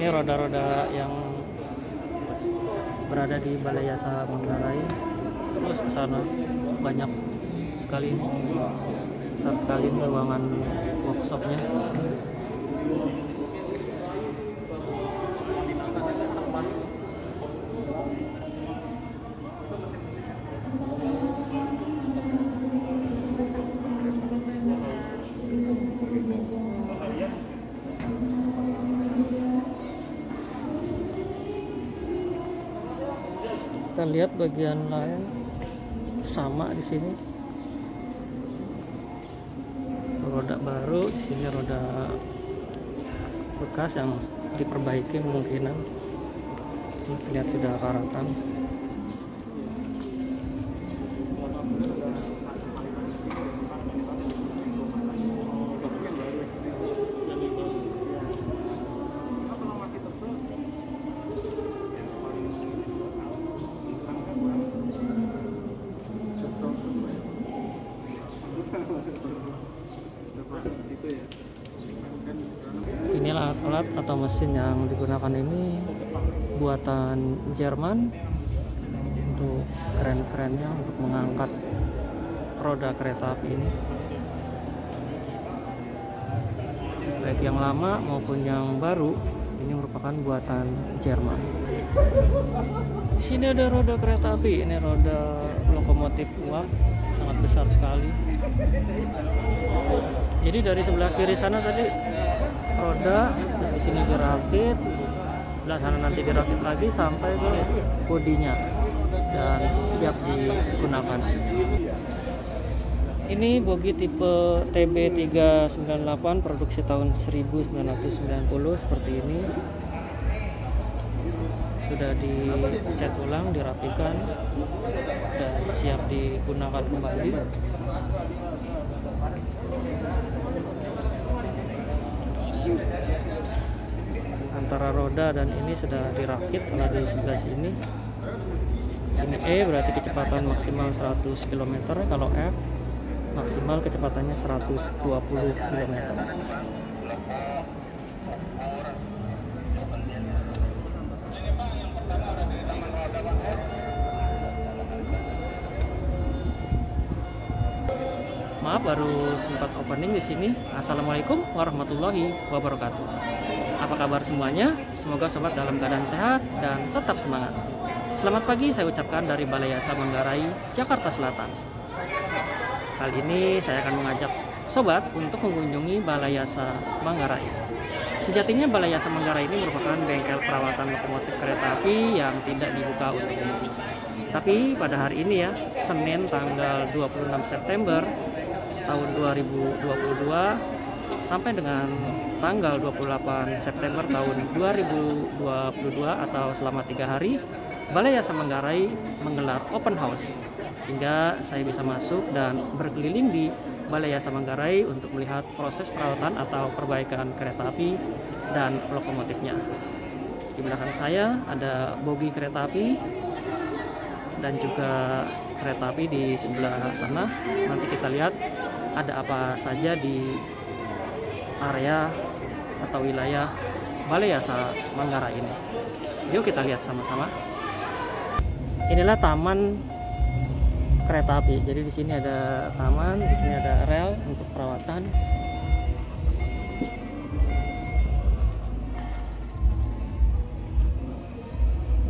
ini roda-roda yang berada di Balai Yasa Manggarai. Terus ke sana banyak sekali ini. Besar sekali ruangan workshopnya kita lihat bagian lain. Sama di sini. Roda baru di sini roda bekas yang diperbaiki kemungkinan. Terlihat sudah karatan inilah alat atau mesin yang digunakan ini buatan Jerman untuk keren-kerennya untuk mengangkat roda kereta api ini. Baik yang lama maupun yang baru ini merupakan buatan Jerman. Di sini ada roda kereta api ini roda lokomotif uap sangat besar sekali jadi dari sebelah kiri sana tadi roda di sini dirakit sebelah sana nanti dirakit lagi sampai ke bodinya. Dan siap digunakan. Ini bogi tipe TB398 produksi tahun 1990 seperti ini. Sudah dicat ulang dirapikan dan siap digunakan kembali antara roda dan ini sudah dirakit kalau di sebelah sini ini E berarti kecepatan maksimal 100 km kalau F maksimal kecepatannya 120 km Maaf baru sempat opening di sini. Assalamualaikum warahmatullahi wabarakatuh. Apa kabar semuanya? Semoga sobat dalam keadaan sehat dan tetap semangat. Selamat pagi saya ucapkan dari Balai Yasa Manggarai, Jakarta Selatan. Kali ini saya akan mengajak sobat untuk mengunjungi Balai Yasa Manggarai. Sejatinya Balai Yasa Manggarai ini merupakan bengkel perawatan lokomotif kereta api yang tidak dibuka untuk umum. Tapi pada hari ini ya, Senin tanggal 26 September tahun 2022 sampai dengan tanggal 28 September tahun 2022 atau selama tiga hari Balai Yasa Manggarai menggelar open house sehingga saya bisa masuk dan berkeliling di Balai Yasa Manggarai untuk melihat proses perawatan atau perbaikan kereta api dan lokomotifnya. Di belakang saya ada bogi kereta api dan juga kereta api di sebelah sana. Nanti kita lihat ada apa saja di area atau wilayah Balai Yasa Manggarai ini. Yuk kita lihat sama-sama. Inilah taman kereta api. Jadi di sini ada taman, di sini ada rel untuk perawatan.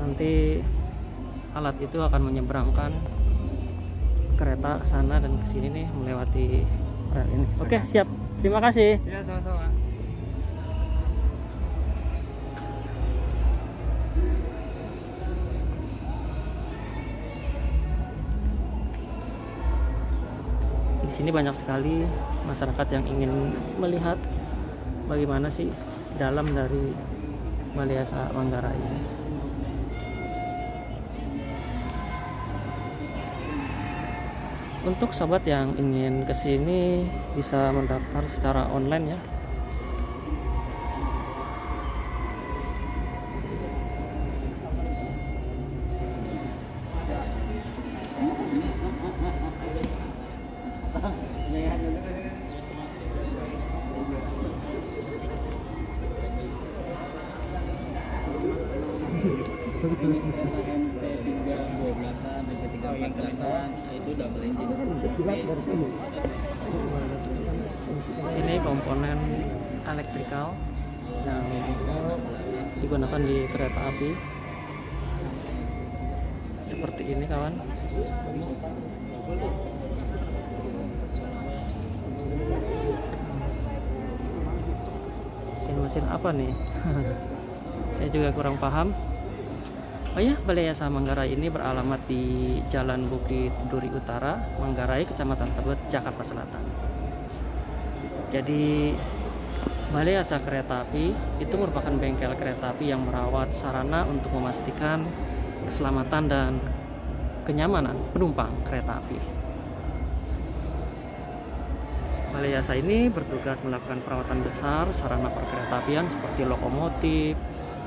Nanti alat itu akan menyeberangkan kereta sana dan ke sini nih melewati rel ini. Oke, siap. Terima kasih. Ya sama-sama. Di sini banyak sekali masyarakat yang ingin melihat bagaimana sih dalam dari Balai Yasa Manggarai Untuk sobat yang ingin ke sini bisa mendaftar secara online ya. Yang digunakan di kereta api. Seperti ini kawan. Mesin-mesin apa nih? Saya juga kurang paham. Oh ya, Balai Yasa Manggarai ini beralamat di Jalan Bukit Duri Utara, Manggarai, Kecamatan Tebet, Jakarta Selatan. Jadi Balai Yasa Kereta Api itu merupakan bengkel kereta api yang merawat sarana untuk memastikan keselamatan dan kenyamanan penumpang kereta api. Balai Yasa ini bertugas melakukan perawatan besar sarana perkeretaapian seperti lokomotif,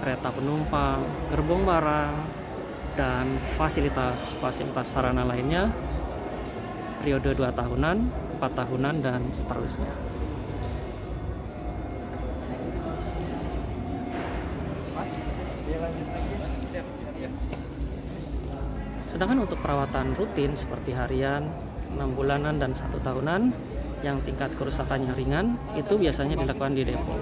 kereta penumpang, gerbong barang, dan fasilitas-fasilitas sarana lainnya periode 2 tahunan, 4 tahunan, dan seterusnya. Sedangkan untuk perawatan rutin seperti harian, 6 bulanan, dan satu tahunan yang tingkat kerusakannya ringan itu biasanya dilakukan di depo.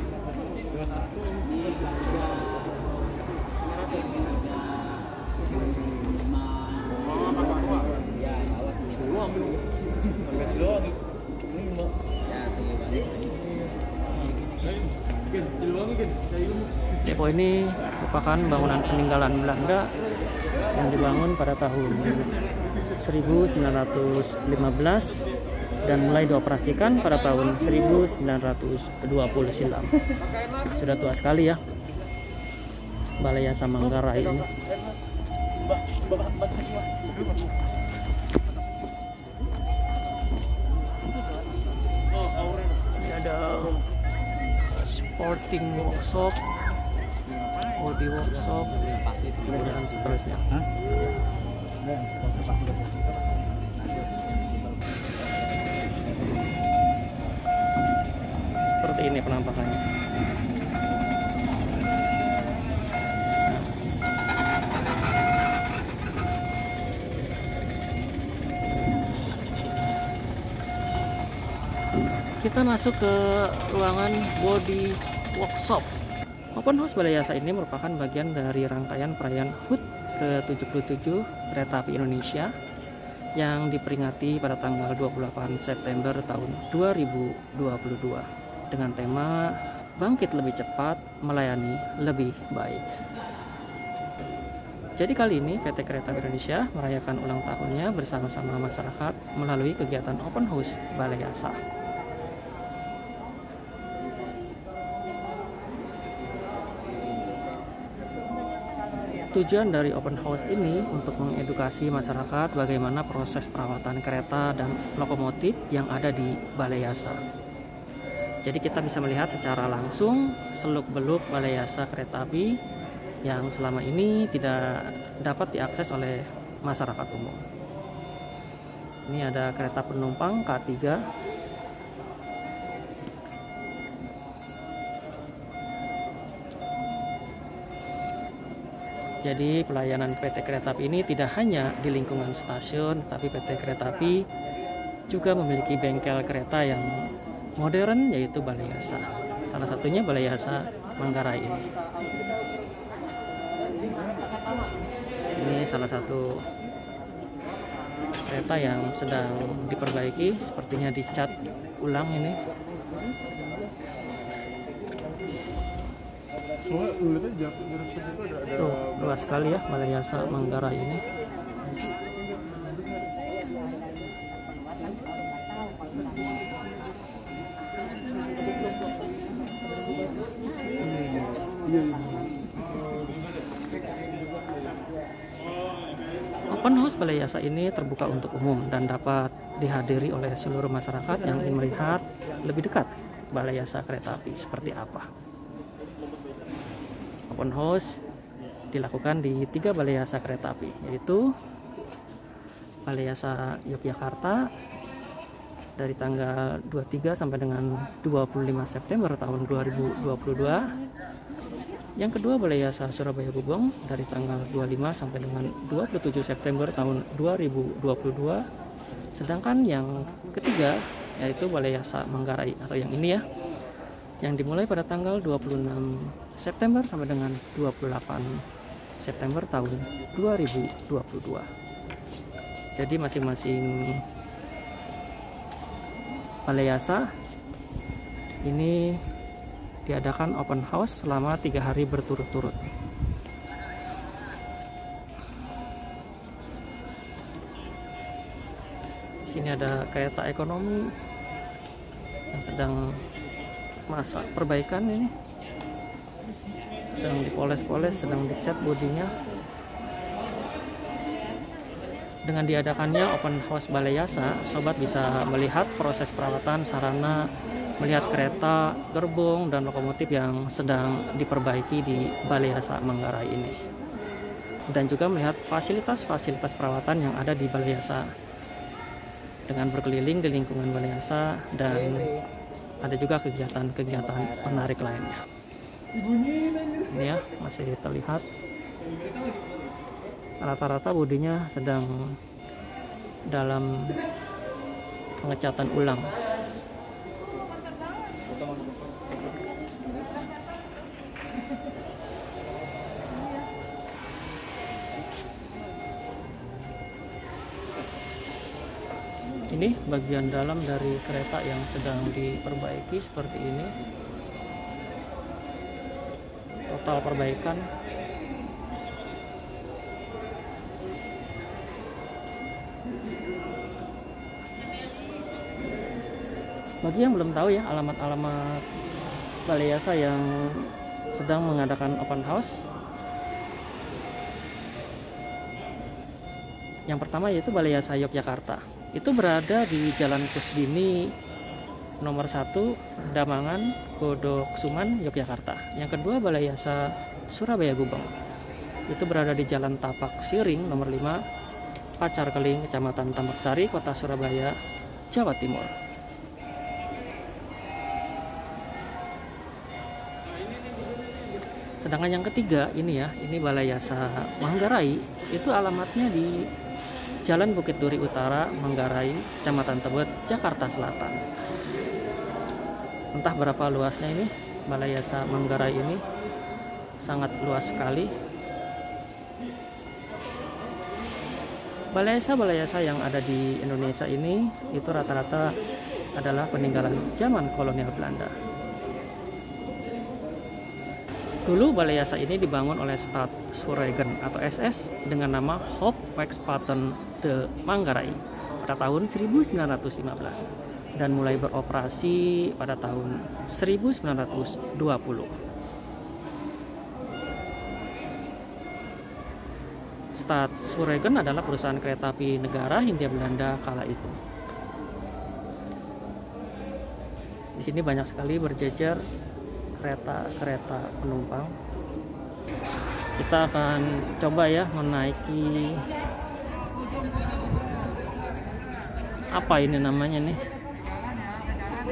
Depo ini merupakan bangunan peninggalan Belanda yang dibangun pada tahun 1915 dan mulai dioperasikan pada tahun 1920 silam. Sudah tua sekali ya. Balai Yasa Manggarai ini. Ini ada sporting workshop, body workshop, seterusnya. Seperti ini penampakannya. kita masuk ke ruangan body workshop Open House Balai Yasa ini merupakan bagian dari rangkaian perayaan HUT ke-77 Kereta Api Indonesia yang diperingati pada tanggal 28 September tahun 2022 dengan tema Bangkit Lebih Cepat, Melayani Lebih Baik. Jadi kali ini PT Kereta Api Indonesia merayakan ulang tahunnya bersama-sama masyarakat melalui kegiatan Open House Balai Yasa. Tujuan dari open house ini untuk mengedukasi masyarakat bagaimana proses perawatan kereta dan lokomotif yang ada di Balai Yasa. Jadi kita bisa melihat secara langsung seluk-beluk Balai Yasa kereta api yang selama ini tidak dapat diakses oleh masyarakat umum. Ini ada kereta penumpang K3 Jadi pelayanan PT Kereta Api ini tidak hanya di lingkungan stasiun, tapi PT Kereta Api juga memiliki bengkel kereta yang modern yaitu Balai Yasa. Salah satunya Balai Yasa Manggarai ini. Ini salah satu kereta yang sedang diperbaiki, sepertinya dicat ulang ini. Tuh, luas sekali ya Balai Yasa Manggarai ini. Open House Balai Yasa ini terbuka untuk umum dan dapat dihadiri oleh seluruh masyarakat yang ingin melihat lebih dekat Balai Yasa Kereta Api seperti apa. Open House dilakukan di tiga Balai Yasa Kereta Api, yaitu Balai Yasa Yogyakarta dari tanggal 23 sampai dengan 25 September tahun 2022 Yang kedua Balai Yasa Surabaya Gubeng dari tanggal 25 sampai dengan 27 September tahun 2022. Sedangkan yang ketiga yaitu Balai Yasa Manggarai atau yang ini ya yang dimulai pada tanggal 26 September sampai dengan 28 September tahun 2022. Jadi masing-masing Balai Yasa ini diadakan open house selama tiga hari berturut-turut. Sini ada kereta ekonomi yang sedang masa perbaikan ini, sedang dipoles-poles, sedang dicat bodinya. Dengan diadakannya open house Balai Yasa, sobat bisa melihat proses perawatan sarana melihat kereta, gerbong, dan lokomotif yang sedang diperbaiki di Balai Yasa Manggarai ini. Dan juga melihat fasilitas-fasilitas perawatan yang ada di Balai Yasa dengan berkeliling di lingkungan Balai Yasa dan ada juga kegiatan-kegiatan menarik lainnya. Ini ya, masih terlihat. Rata-rata bodinya sedang dalam pengecatan ulang. Ini bagian dalam dari kereta yang sedang diperbaiki seperti ini total perbaikan. Bagi yang belum tahu ya alamat-alamat Balai Yasa yang sedang mengadakan open house. Yang pertama yaitu Balai Yasa Yogyakarta. Itu berada di Jalan Kusbini nomor 1 Damangan Godok Suman Yogyakarta. Yang kedua Balai Yasa Surabaya Gubeng. Itu berada di Jalan Tapak Siring nomor 5 Pacar Keling Kecamatan Tambak Sari Kota Surabaya Jawa Timur. Sedangkan yang ketiga ini ya ini Balai Yasa Manggarai. Itu alamatnya di Jalan Bukit Duri Utara, Manggarai, Kecamatan Tebet, Jakarta Selatan. Entah berapa luasnya ini, Balai Yasa Manggarai ini sangat luas sekali. Balai Yasa Balai Yasa yang ada di Indonesia ini itu rata-rata adalah peninggalan zaman kolonial Belanda. Dulu Balai Yasa ini dibangun oleh Stad Spoorwegen atau SS dengan nama Hoofdwegspaten de Manggarai pada tahun 1915 dan mulai beroperasi pada tahun 1920. Stad Spoorwegen adalah perusahaan kereta api negara Hindia Belanda kala itu. Di sini banyak sekali berjejer kereta-kereta penumpang kita akan coba ya menaiki apa ini namanya nih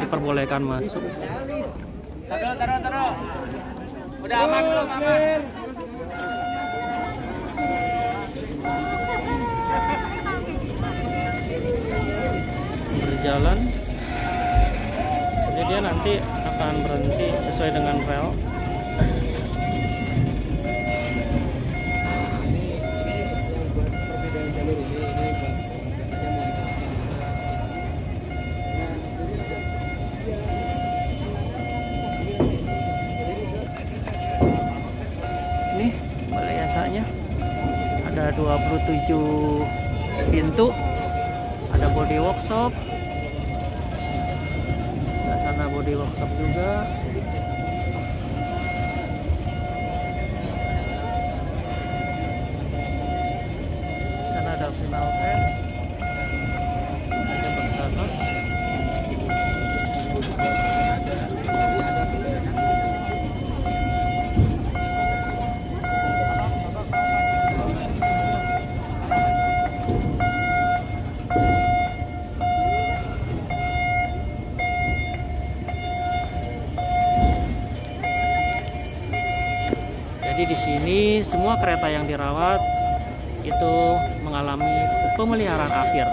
diperbolehkan masuk. Taruh, taruh, taruh. Udah aman belum? Aman. Berjalan dia nanti akan berhenti sesuai dengan rel 27 pintu. Ada body workshop. Body workshop juga semua kereta yang dirawat itu mengalami pemeliharaan akhir,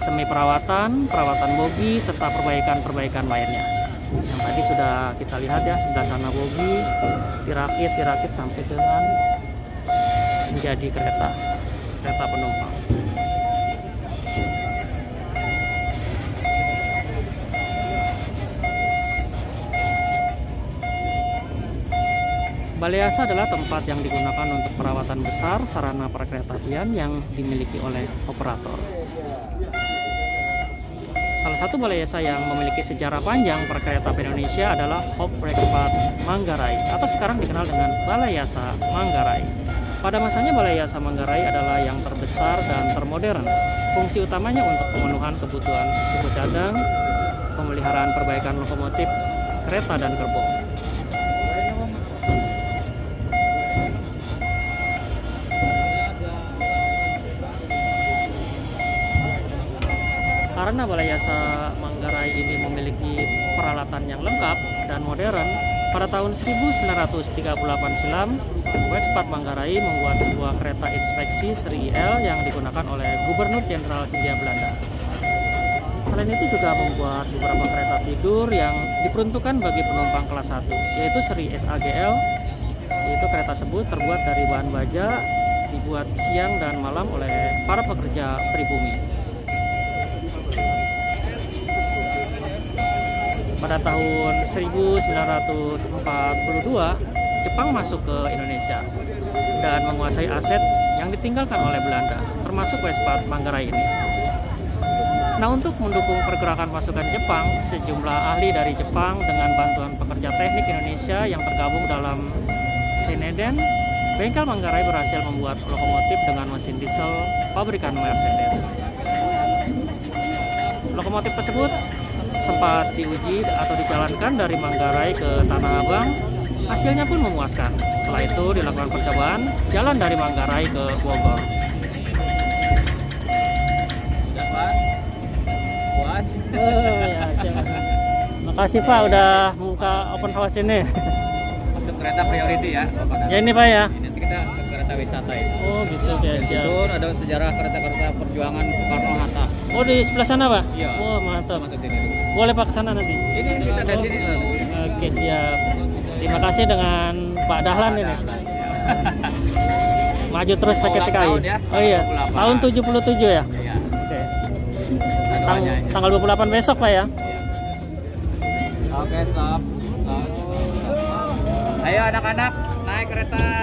semi perawatan, perawatan bogi serta perbaikan-perbaikan lainnya. Yang tadi sudah kita lihat ya sebelah sana bogi dirakit dirakit sampai dengan menjadi kereta kereta penumpang. Balai adalah tempat yang digunakan untuk perawatan besar sarana perkeretaapian yang dimiliki oleh operator. Salah satu balai yang memiliki sejarah panjang perkereta apian Indonesia adalah Hop Rekpat Manggarai atau sekarang dikenal dengan Balai Yasa Manggarai. Pada masanya Balai Yasa Manggarai adalah yang terbesar dan termodern. Fungsi utamanya untuk pemenuhan kebutuhan suku cadang, pemeliharaan perbaikan lokomotif, kereta dan gerbong. Karena Balai Yasa Manggarai ini memiliki peralatan yang lengkap dan modern, pada tahun 1938 silam, Wexpat Manggarai membuat sebuah kereta inspeksi seri IL yang digunakan oleh Gubernur Jenderal Hindia Belanda. Selain itu juga membuat beberapa kereta tidur yang diperuntukkan bagi penumpang kelas 1, yaitu seri SAGL, yaitu kereta tersebut terbuat dari bahan baja, dibuat siang dan malam oleh para pekerja pribumi. Pada tahun 1942 Jepang masuk ke Indonesia dan menguasai aset yang ditinggalkan oleh Belanda termasuk Westpart Manggarai ini. Nah untuk mendukung pergerakan pasukan Jepang, sejumlah ahli dari Jepang dengan bantuan pekerja teknik Indonesia yang tergabung dalam Seneden, bengkel Manggarai berhasil membuat lokomotif dengan mesin diesel pabrikan Mercedes. Lokomotif tersebut sempat diuji atau dijalankan dari Manggarai ke Tanah Abang, hasilnya pun memuaskan. Setelah itu dilakukan percobaan jalan dari Manggarai ke Bogor. Puas? Oh, ya, Makasih Pak udah buka open house ini. Untuk kereta priority ya. Ya ini Pak ya. Ini kita kereta wisata itu. Oh gitu ya. Itu ada sejarah kereta-kereta perjuangan Soekarno Hatta. Oh di sebelah sana Pak? Iya. Oh mantap. Masuk sini. Boleh Pak ke sana nanti? Ini kita dari sini loh. Oke, siap. Terima kasih dengan Pak Dahlan ini. Maju terus pakai TKI. Ya, oh iya, tahun 77 ya? Iya. Oke. Tang tanggal 28 besok Pak ya? Oke, stop. Stop. Ayo anak-anak, naik kereta.